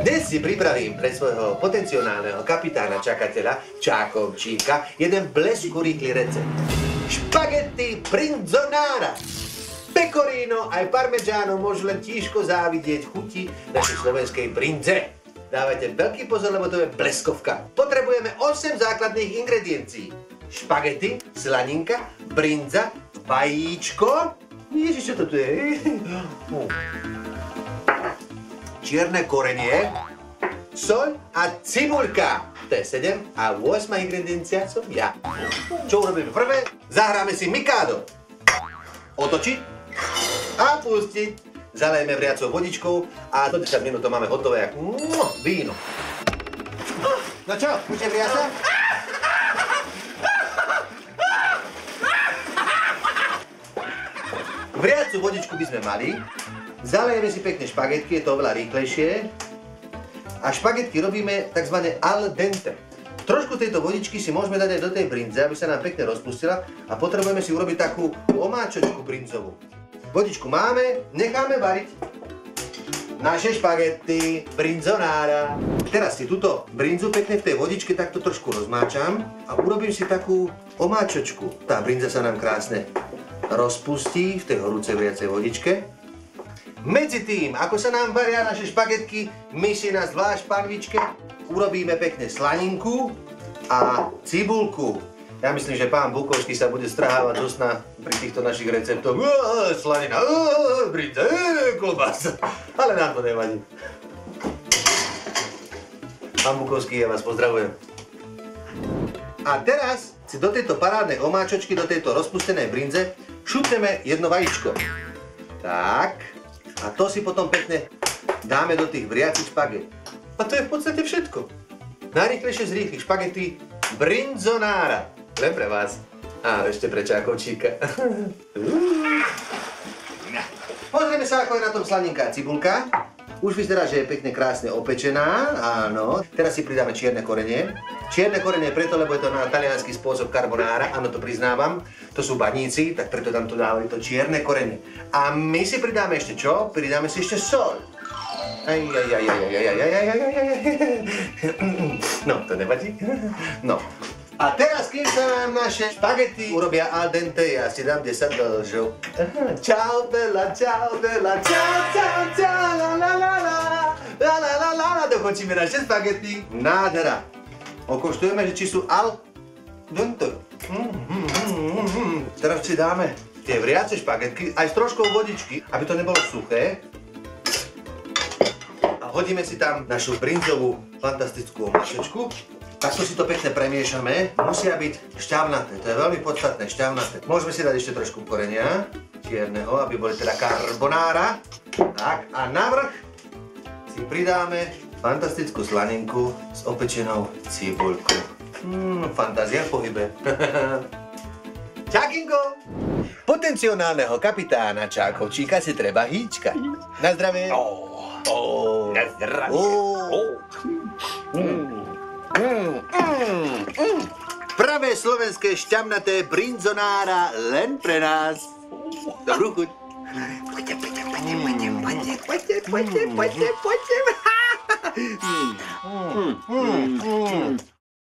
Dnes si pripravím pre svojho potenciálneho kapitána čakateľa, Čákovčíka, jeden blesku rýchly recept. Špagety Prinzonara. Pecorino aj parmegiano môžu len tížko závidieť chuti našej slovenskej brinze. Dávajte veľký pozor, lebo to je bleskovka. Potrebujeme 8 základných ingrediencií. Špagety, slaninka, brinza, vajíčko. Ježiš, čo to tu je? Čierne korenie, sol a cibulka. To je 7 a 8 ingrediencia som ja. Čo urobíme prvé? Zahráme si Mikado. Otočiť a pustiť. Zalejeme vriacou vodičkou a do 10 minút to máme hotové ako víno. No čo, chcete vriaca? Vriacu vodičku by sme mali. Zalejeme si pekne špagetky, je to oveľa rýchlejšie. A špagetky robíme tzv. al dente. Trošku tejto vodičky si môžeme dať aj do tej brinze, aby sa nám pekne rozpustila a potrebujeme si urobiť takú omáčočku brinzovú. Vodičku máme, necháme variť. Naše špagety, brinzonára. Teraz si túto brinzu pekne v tej vodičke takto trošku rozmáčam a urobím si takú omáčočku. Tá brinza sa nám krásne rozpustí v tej horúcej vriacej vodičke. Medzi tým, ako sa nám varia naše špagetky, my si na zvlášť panvičke urobíme pekne slaninku a cibulku. Ja myslím, že pán Bukovský sa bude strahávať do sna pri týchto našich receptoch. Slanina, brinza, klobása. Ale nám to nevadí. Pán Bukovský, ja vás pozdravujem. A teraz si do tejto parádnej omáčočky, do tejto rozpustenej brinze šupneme jedno vajíčko. Tak. A to si potom pekne dáme do tých vriacich špaget. A to je v podstate všetko. Najrýchlejšie z rýchlych špagety brinzonára. Len pre vás. A ešte pre Čákovčíka. Pozrieme sa, ako je na tom slaninka a cibulka. Už vyzerá, že je pekne krásne opečená, áno. Teraz si pridáme čierne korenie. Čierne korenie preto, lebo je to na talianský spôsob carbonara, áno, to priznávam. To sú baníci, tak preto tam to dávali to čierne korenie. A my si pridáme ešte čo? Pridáme si ešte sol. Aj, aj, aj, aj, aj, aj, aj, aj, aj, aj. No, to nevadí. No. A teraz, kým sa nám naše špagety urobia al dente, ja si dám 10 dlžok. Čau, Bela, čau, Bela, čau, čau, čau, la, la, la, la, la, la, la, la, la, dokončíme naše špagety. Nádhera. Okoštujeme, že či sú al dente. Teraz si dáme tie vriace špagetky, aj s troškou vodičky, aby to nebolo suché hodíme si tam našu brinzovú fantastickú mašečku. Takto si to pekne premiešame. Musia byť šťavnaté, to je veľmi podstatné, šťavnaté. Môžeme si dať ešte trošku korenia čierneho, aby boli teda karbonára. Tak, a navrch si pridáme fantastickú slaninku s opečenou cibulkou. Mmm, fantázia v pohybe. Čakinko! Potenciálneho kapitána Čákovčíka si treba hýčkať. Na zdravie. Oh. Oh. Na zdravie. Oh. Mm. Mm. Mm. Pravé slovenské šťavnaté brinzonára len pre nás. Dobrú chuť. Poďte, poďte, poďte, poďte, poďte, poďte, poďte, poďte, poďte. Mm. Mm. Mm.